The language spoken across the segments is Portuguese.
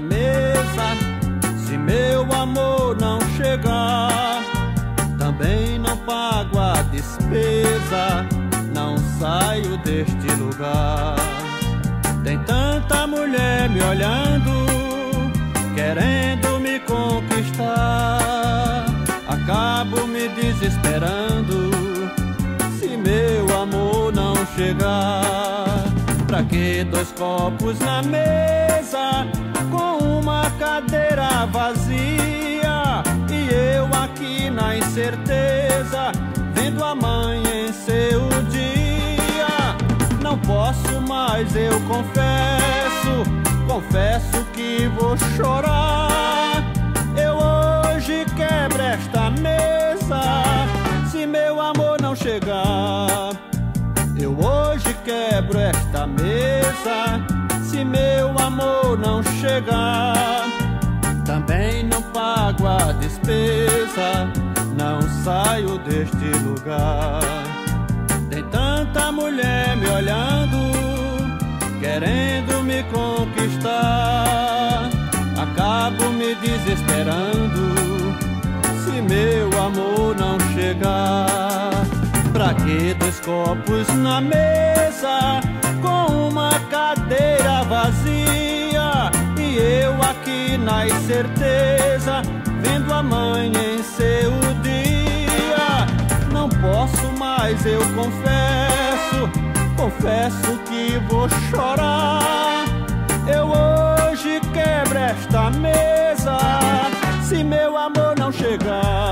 mesa se meu amor não chegar. Também não pago a despesa, não saio deste lugar. Tem tanta mulher me olhando, querendo me conquistar. Acabo me desesperando se meu amor não chegar. Pra que dois copos na mesa com uma cadeira vazia e eu aqui na incerteza vendo amanhecer o dia? Não posso mais, eu confesso, confesso que vou chorar. Eu hoje quebro esta mesa se meu amor não chegar. Eu hoje quebro esta mesa se meu amor não chegar. Também não pago a despesa, não saio deste lugar. Tem tanta mulher me olhando, querendo me conquistar. Acabo me desesperando se meu amor não chegar. Pra que dois copos na mesa cadeira vazia e eu aqui na incerteza vendo amanhecer o dia? Não posso mais, eu confesso, confesso que vou chorar. Eu hoje quebro esta mesa se meu amor não chegar.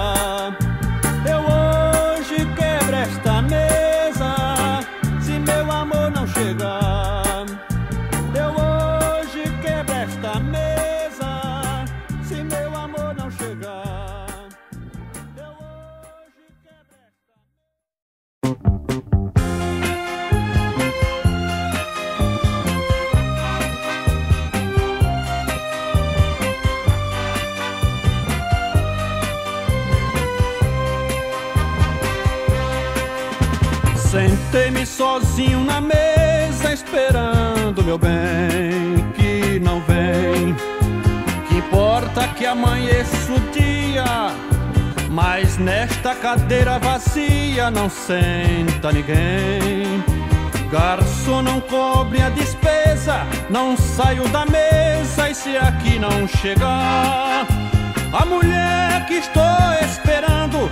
Sozinho na mesa esperando meu bem que não vem. Que importa que amanheça o dia, mas nesta cadeira vazia não senta ninguém. Garçom não cobre a despesa, não saio da mesa e se aqui não chegar, a mulher que estou esperando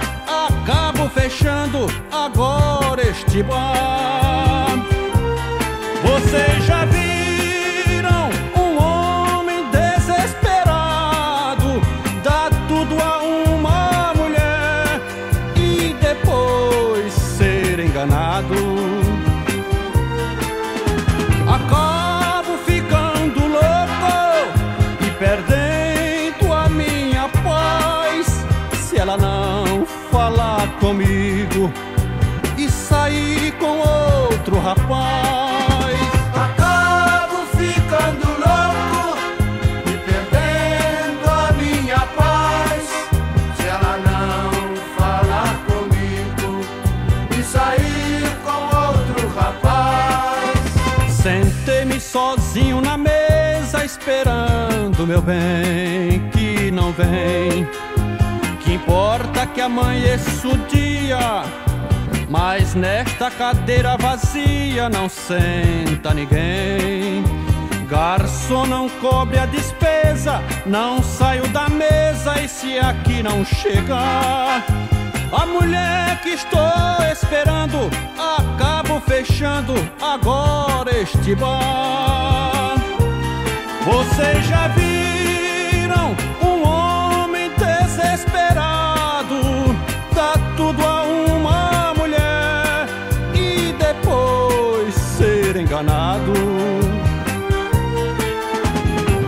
acabo fechando agora este bar. Vocês já viram comigo e sair com outro rapaz. Acabo ficando louco e perdendo a minha paz se ela não falar comigo e sair com outro rapaz. Sentei-me sozinho na mesa esperando meu bem que não vem. Importa que amanheça o dia, mas nesta cadeira vazia não senta ninguém. Garçom não cobre a despesa, não saio da mesa e se aqui não chegar, a mulher que estou esperando acabo fechando agora este bar. Vocês já viram um homem desesperado enganado?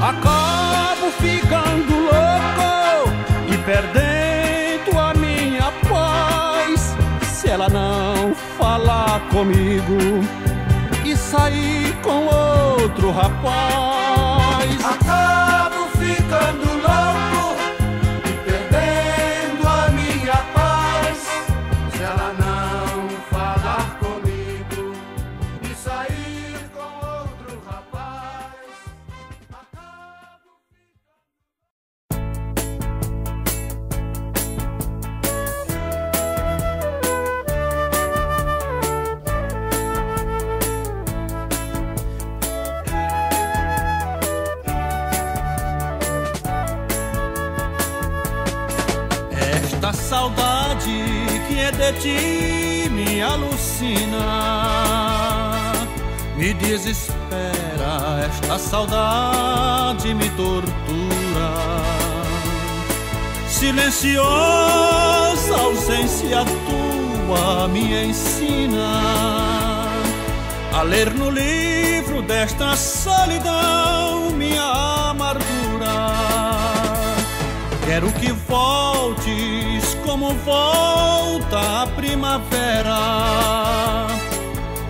Acabo ficando louco e perdendo a minha paz se ela não falar comigo e sair com outro rapaz. Silenciosa ausência tua me ensina a ler no livro desta solidão minha amargura Quero que voltes como volta a primavera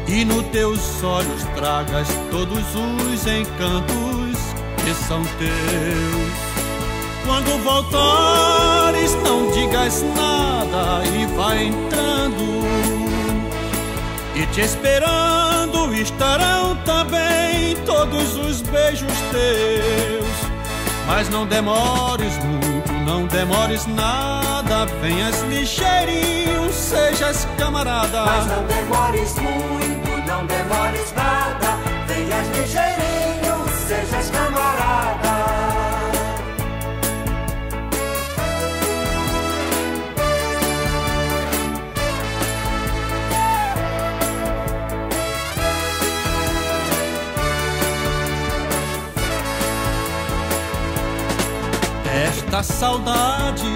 e no teus olhos tragas todos os encantos que são teus. Quando voltares, não digas nada e vai entrando. E te esperando estarão também todos os beijos teus. Mas não demores muito, não demores nada, venhas ligeirinho, sejas camarada. Mas não demores muito, não demores nada, venhas ligeirinho, sejas camarada. Esta saudade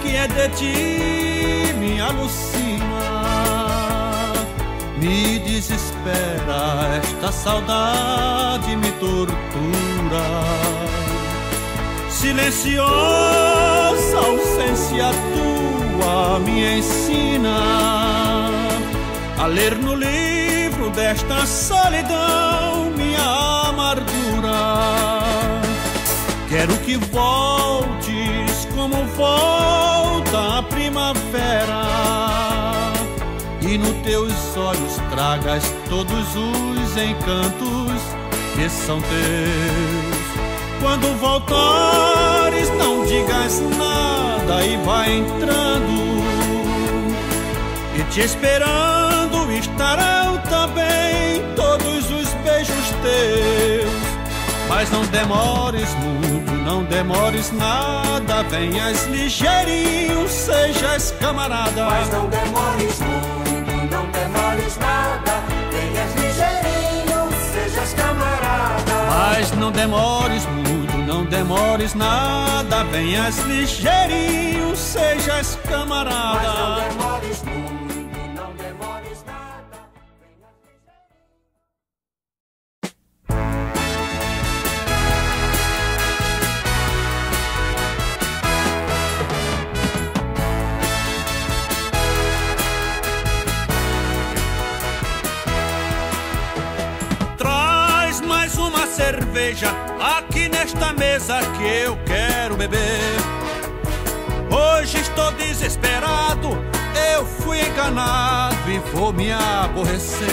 que é de ti me alucina, me desespera. Esta saudade me tortura. Silenciosa ausência tua me ensina a ler no livro desta solidão minha amargura Quero que voltes como volta a primavera e nos teus olhos tragas todos os encantos que são teus. Quando voltares, não digas nada e vai entrando e te esperando estarão também todos os beijos teus. Mas não demores muito, não demores nada, venhas ligeirinho, sejas camarada. Mas não demores muito, não demores nada, venhas ligeirinho, sejas camarada. Mas não demores muito, não demores nada, venhas ligeirinho, sejas camarada. Mas não demores muito, cerveja aqui nesta mesa que eu quero beber. Hoje estou desesperado, eu fui enganado e vou me aborrecer.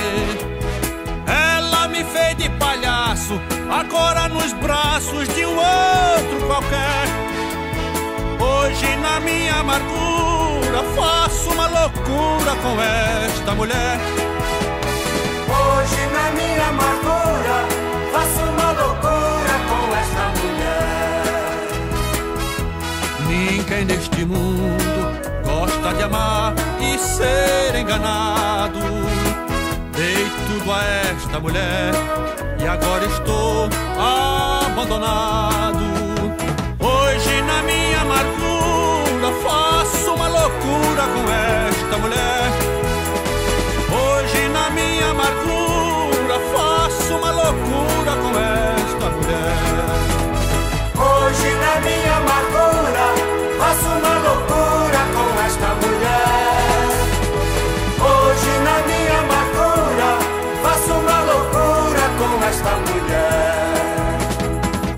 Ela me fez de palhaço, agora nos braços de um outro qualquer. Hoje na minha amargura faço uma loucura com esta mulher. Hoje na minha amargura faço Ninguém neste mundo gosta de amar e ser enganado. Dei tudo a esta mulher e agora estou abandonado. Hoje na minha amargura faço uma loucura com esta mulher. Hoje na minha amargura faço uma loucura com esta mulher. Hoje na minha amargura faço uma loucura com esta mulher. Hoje na minha amargura faço uma loucura com esta mulher.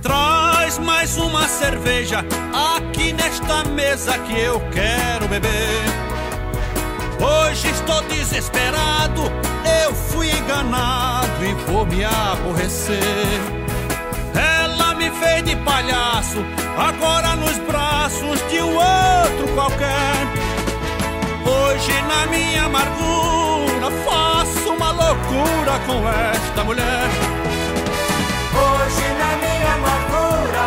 Traz mais uma cerveja aqui nesta mesa que eu quero beber. Hoje estou desesperado, eu fui enganado e vou me aborrecer. Ela me fez de palhaço, agora nos braços braços de um outro qualquer. Hoje na minha amargura faço uma loucura com esta mulher. Hoje na minha amargura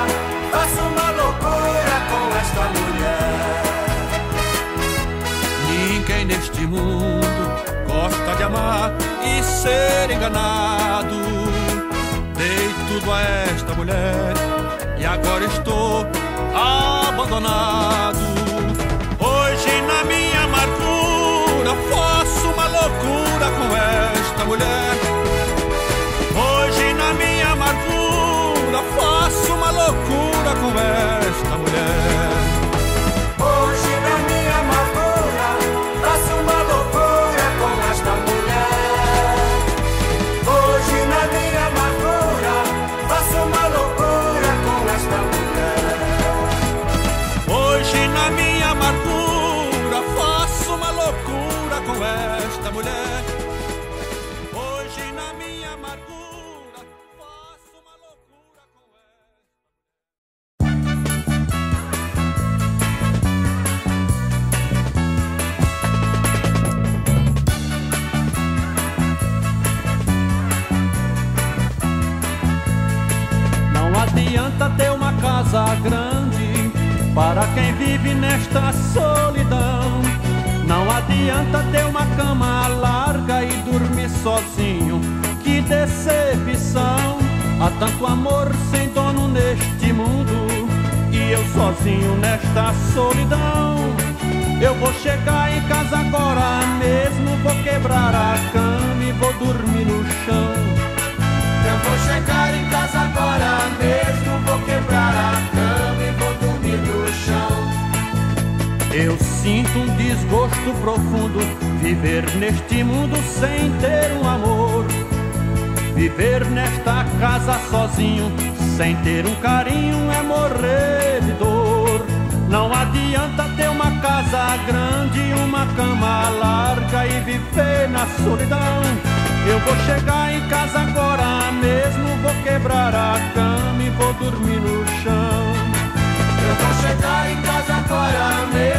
faço uma loucura com esta mulher. Ninguém neste mundo gosta de amar e ser enganado. Dei tudo a esta mulher e agora estou abandonado. Hoje na minha amargura faço uma loucura com esta mulher. Hoje na minha amargura faço uma loucura com esta mulher. Esta mulher. Hoje na minha amargura faço uma loucura com esta Não adianta ter uma casa grande para quem vive nesta solidão. Não adianta ter uma cama larga e dormir sozinho. Que decepção! Há tanto amor sem dono neste mundo e eu sozinho nesta solidão. Eu vou chegar em casa agora mesmo, vou quebrar a cama e vou dormir no chão. Eu vou chegar em casa agora mesmo, vou quebrar a cama Eu sinto um desgosto profundo viver neste mundo sem ter um amor. Viver nesta casa sozinho sem ter um carinho é morrer de dor. Não adianta ter uma casa grande, uma cama larga e viver na solidão. Eu vou chegar em casa agora mesmo, vou quebrar a cama e vou dormir no chão. Eu vou chegar em casa agora mesmo,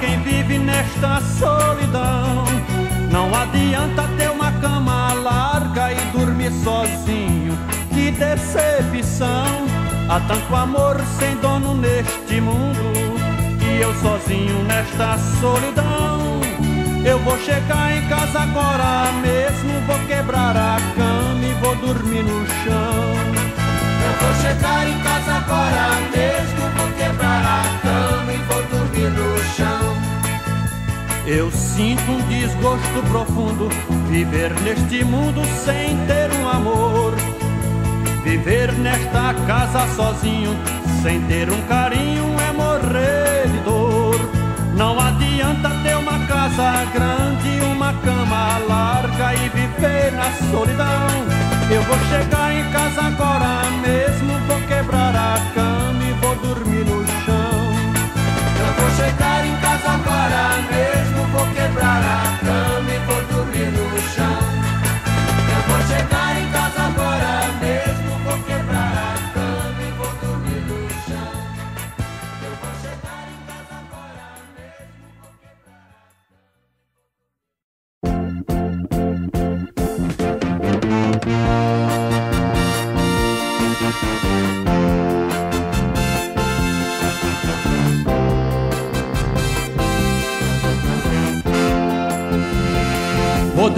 quem vive nesta solidão. Não adianta ter uma cama larga e dormir sozinho. Que decepção! Há tanto amor sem dono neste mundo e eu sozinho nesta solidão. Eu vou chegar em casa agora mesmo, vou quebrar a cama e vou dormir no chão. Eu vou chegar em casa agora mesmo, vou quebrar a cama e vou dormir no chão. Eu sinto um desgosto profundo viver neste mundo sem ter um amor. Viver nesta casa sozinho sem ter um carinho é morrer de dor. Não adianta ter uma casa grande, uma cama larga e viver na solidão. Eu vou chegar em casa agora mesmo, vou quebrar a cama e vou dormir no chão. Eu vou chegar em casa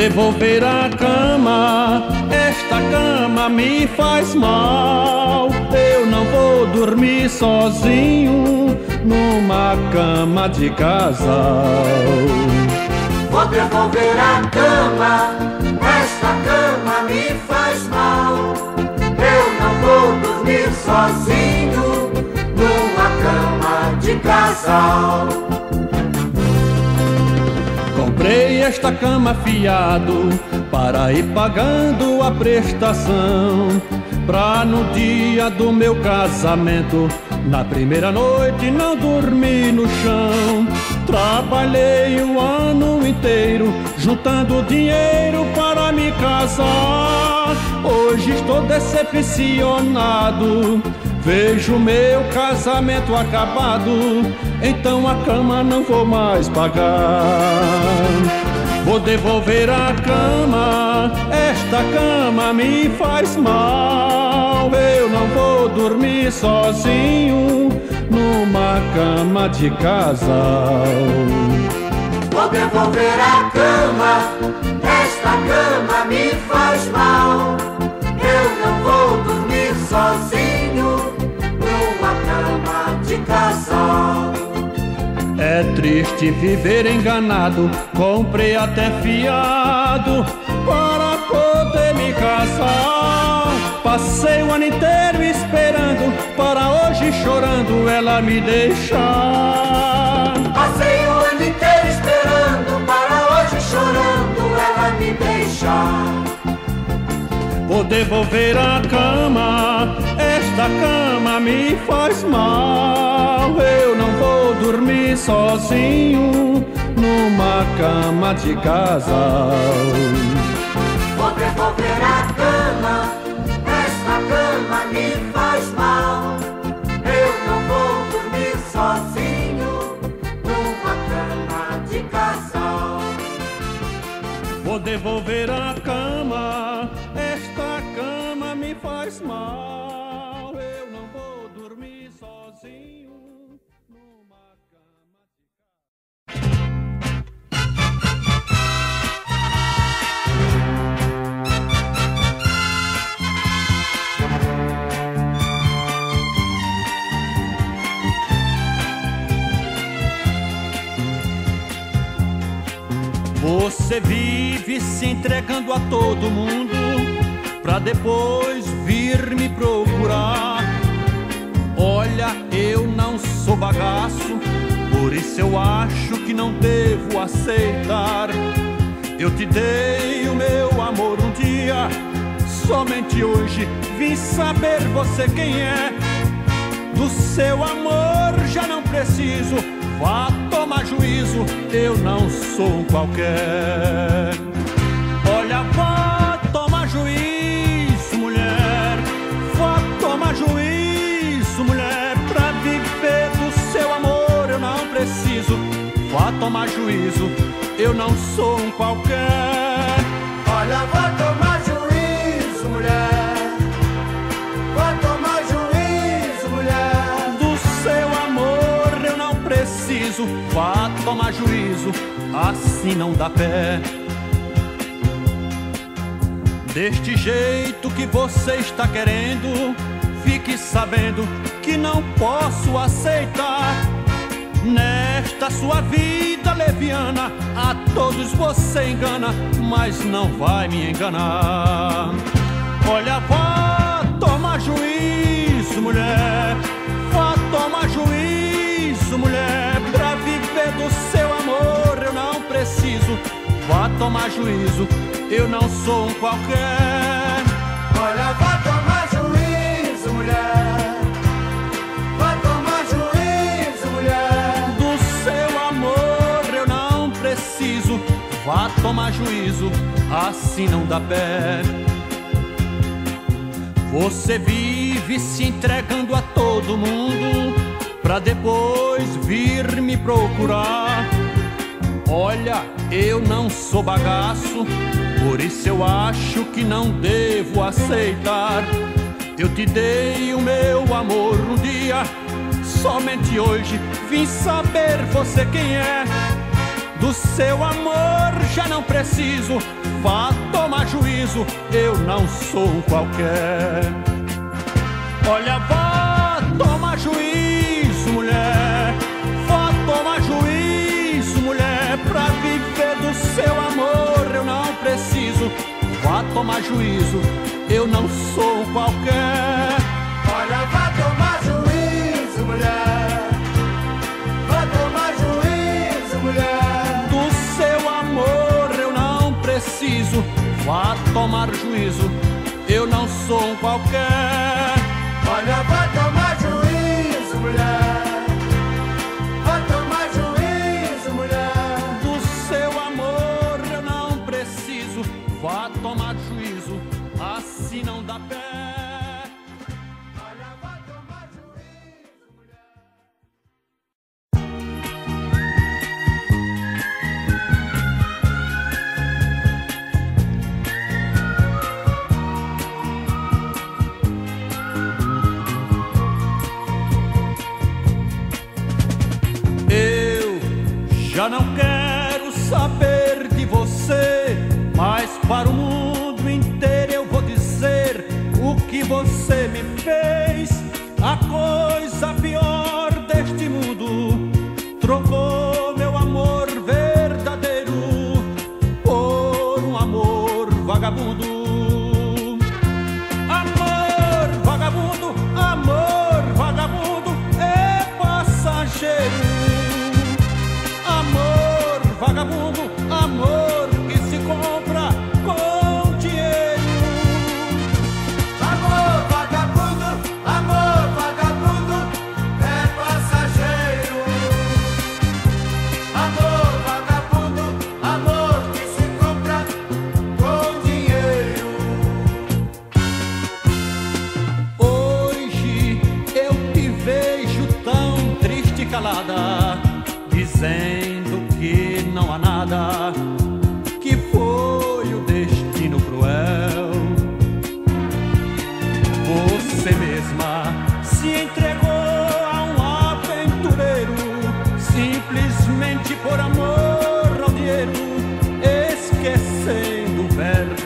devolver a cama, esta cama me faz mal. Eu não vou dormir sozinho numa cama de casal. Vou devolver a cama, esta cama me faz mal. Eu não vou dormir sozinho numa cama de casal. Comprei esta cama fiado para ir pagando a prestação. Pra no dia do meu casamento, na primeira noite, não dormir no chão. Trabalhei o ano inteiro juntando dinheiro para me casar. Hoje estou decepcionado. Vejo meu casamento acabado, então a cama não vou mais pagar. Vou devolver a cama, esta cama me faz mal. Eu não vou dormir sozinho numa cama de casal. Vou devolver a cama, esta cama me faz mal. Eu não vou dormir sozinho É triste viver enganado, comprei até fiado para poder me casar. Passei o ano inteiro esperando, para hoje chorando ela me deixar. Passei o ano inteiro esperando, para hoje chorando ela me deixar. Vou devolver a cama, esta cama me faz mal. Eu não vou dormir sozinho numa cama de casal. Vou devolver a cama, esta cama me faz mal. Eu não vou dormir sozinho numa cama de casal. Vou devolver a Você vive se entregando a todo mundo pra depois vir me procurar. Olha, eu não sou bagaço, por isso eu acho que não devo aceitar. Eu te dei o meu amor um dia, somente hoje vim saber você quem é. Do seu amor já não preciso, vá tomar juízo, eu não sou qualquer. Olha, vá tomar juízo, mulher, vá tomar juízo, mulher, pra viver do seu amor eu não preciso, vá tomar juízo, eu não sou um qualquer. Olha, vá preciso, vá tomar juízo, assim não dá pé. Deste jeito que você está querendo, fique sabendo que não posso aceitar. Nesta sua vida leviana, a todos você engana, mas não vai me enganar. Olha, vá tomar juízo, mulher. Vá tomar juízo, mulher. Pra viver do seu amor eu não preciso. Vá tomar juízo, eu não sou um qualquer. Olha, vá tomar juízo, mulher. Vá tomar juízo, mulher. Do seu amor eu não preciso. Vá tomar juízo, assim não dá pé. Você vive se entregando a todo mundo pra depois vir me procurar. Olha, eu não sou bagaço, por isso eu acho que não devo aceitar. Eu te dei o meu amor um dia, somente hoje vim saber você quem é. Do seu amor já não preciso, vá tomar juízo, eu não sou qualquer. Olha, vá tomar juízo, tomar juízo, eu não sou qualquer. Olha, vá tomar juízo, mulher. Vá tomar juízo, mulher. Do seu amor eu não preciso, vá tomar juízo, eu não sou qualquer. Olha, vá Já não quero saber de você, mas para o mundo inteiro eu vou dizer o que você me fez.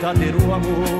verdadeiro amor.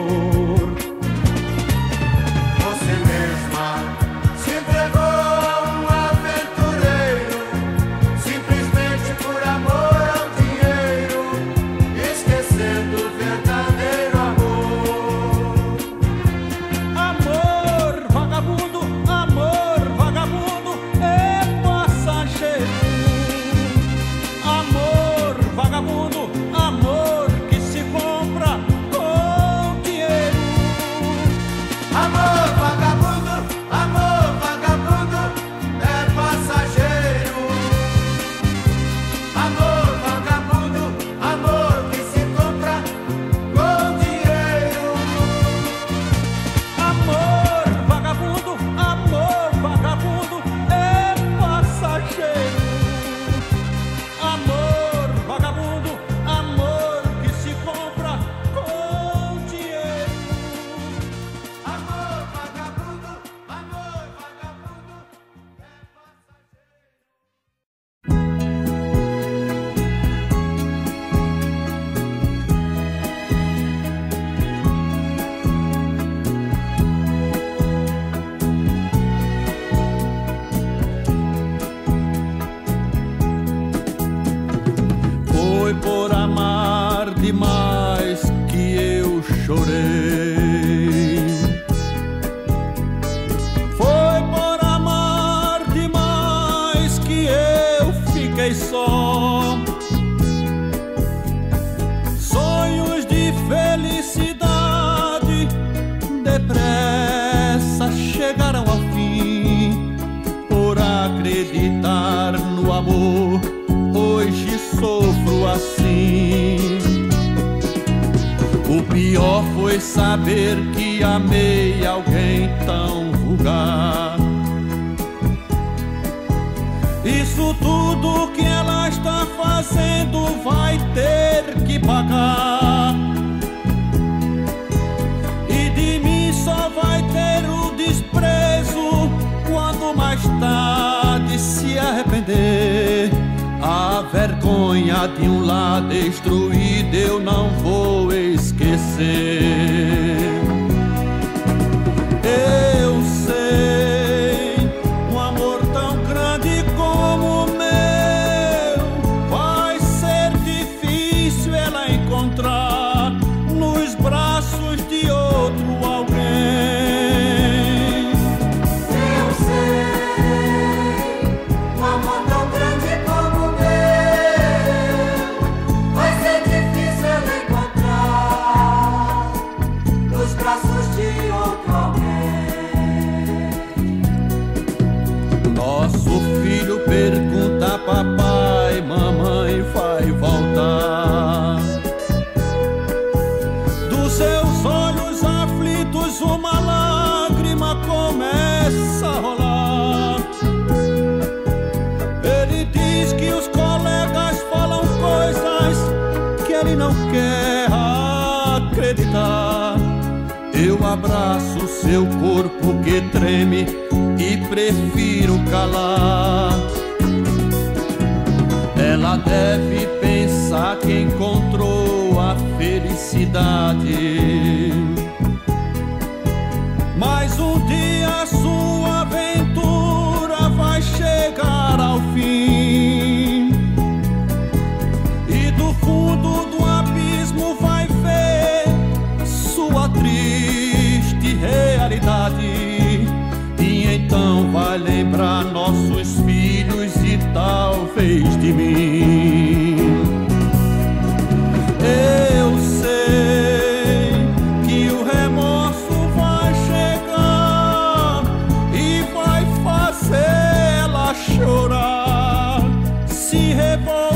Tudo que ela está fazendo vai ter que pagar. E de mim só vai ter o desprezo quando mais tarde se arrepender. A vergonha de um lar destruído eu não vou esquecer. seu corpo que treme e prefiro calar. Ela deve pensar que encontrou a felicidade. Vai lembrar nossos filhos e talvez de mim. Eu sei que o remorso vai chegar e vai fazê-la chorar, se revoltar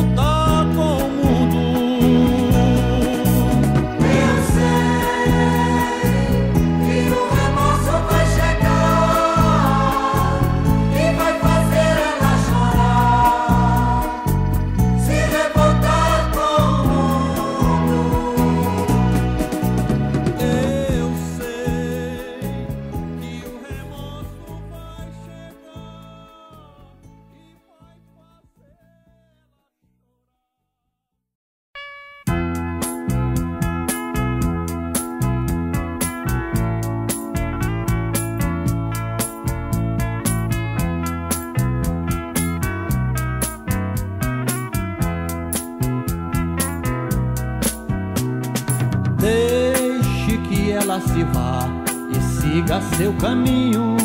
caminho.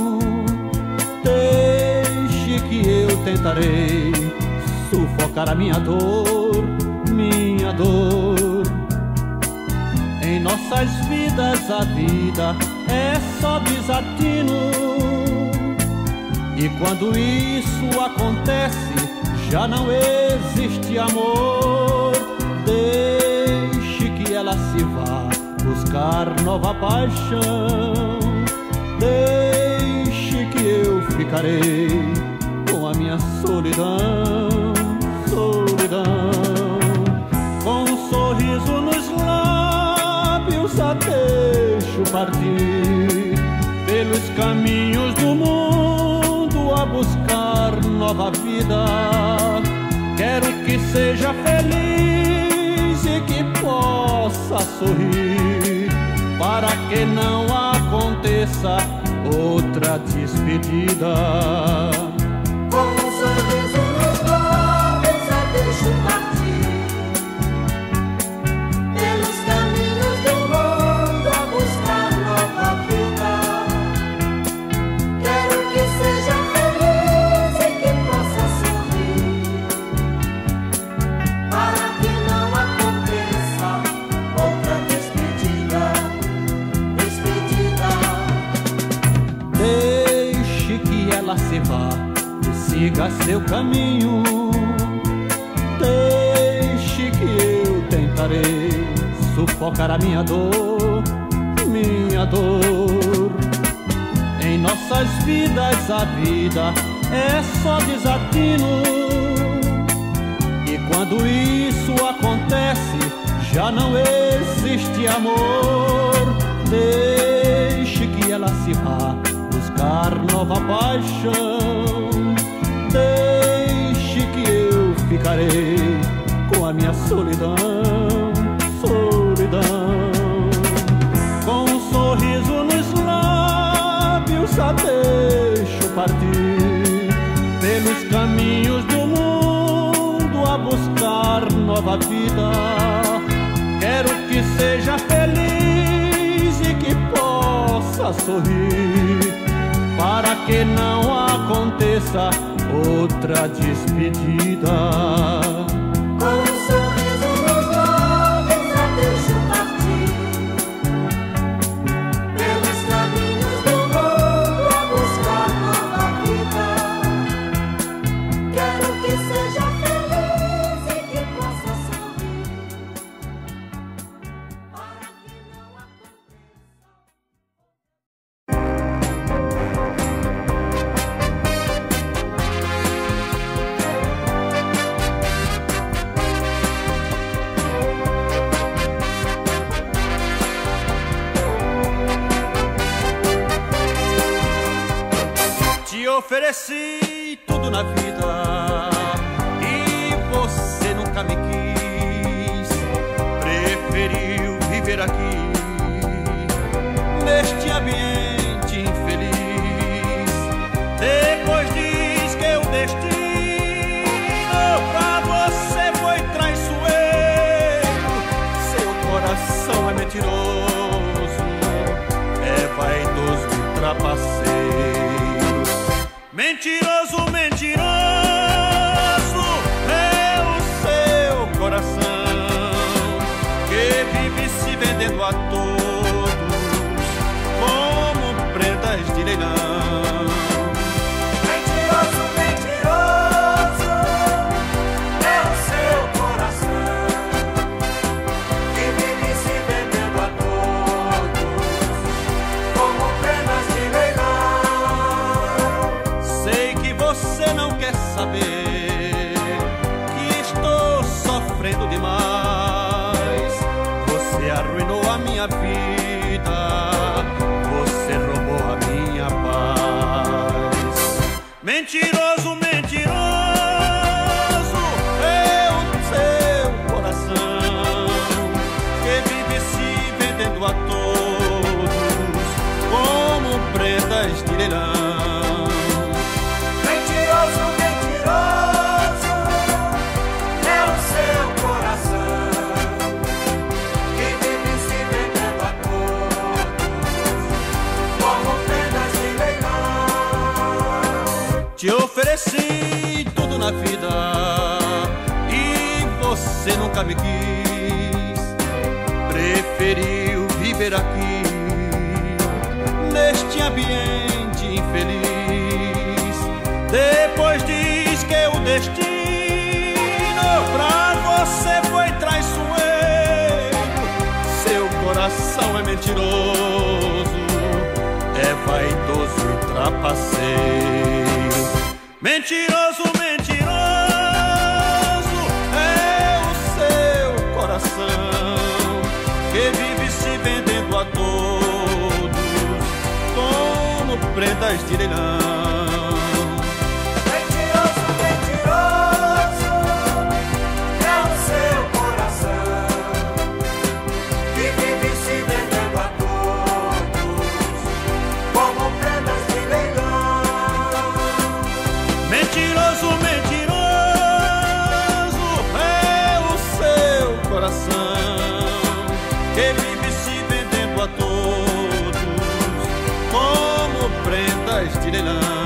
Deixe que eu tentarei sufocar a minha dor, minha dor. Em nossas vidas a vida é só desatino. E quando isso acontece, já não existe amor. Deixe que ela se vá buscar nova paixão. Deixe que eu ficarei com a minha solidão, solidão. Com um sorriso nos lábios, a deixo partir pelos caminhos do mundo a buscar nova vida. Quero que seja feliz e que possa sorrir, para que não aconteça outra despedida. Siga seu caminho. Deixe que eu tentarei sufocar a minha dor, minha dor. Em nossas vidas a vida é só desatino. E quando isso acontece, já não existe amor. Deixe que ela se vá buscar nova paixão. Deixe que eu ficarei com a minha solidão, solidão. Com um sorriso nos lábios, a deixo partir pelos caminhos do mundo a buscar nova vida. Quero que seja feliz e que possa sorrir, para que não aconteça outra despedida. Trapaceiro. Mentiroso. Nunca me quis. Preferiu viver aqui neste ambiente infeliz. Depois diz que o destino pra você foi traiçoeiro. Seu coração é mentiroso, é vaidoso e trapaceiro. Como prendas de leilão. Mentiroso, mentiroso é o seu coração que vive se vendendo a todos como prendas de leilão. Mentiroso prendas de leilão.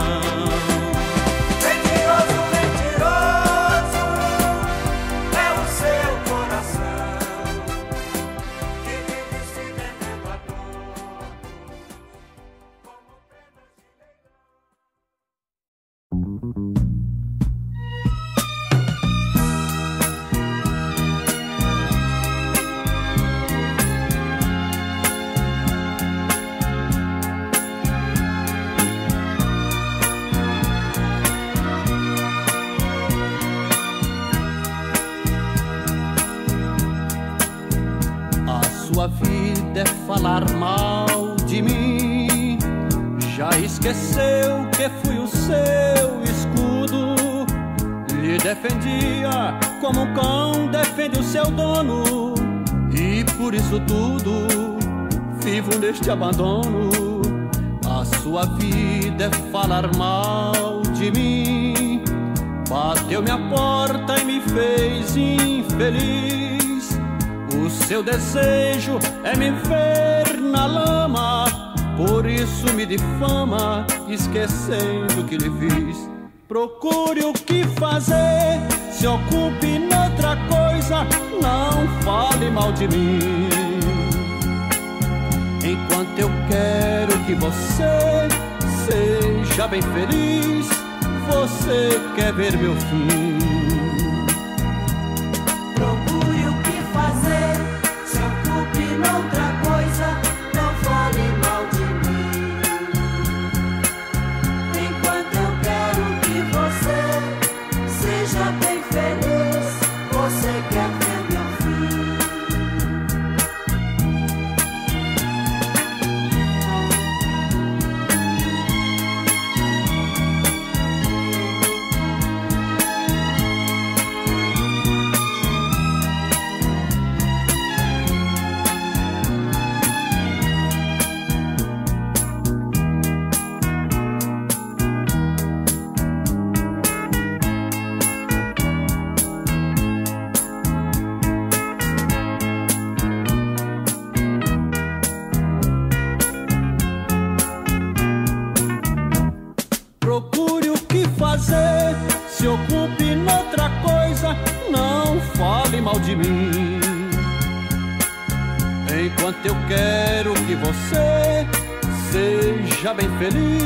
Vivo neste abandono. A sua vida é falar mal de mim. Bateu minha porta e me fez infeliz. O seu desejo é me ver na lama, por isso me difama, esquecendo o que lhe fiz. Procure o que fazer, se ocupe noutra coisa, não fale mal de mim. Enquanto eu quero que você seja bem feliz, você quer ver meu fim. Feliz,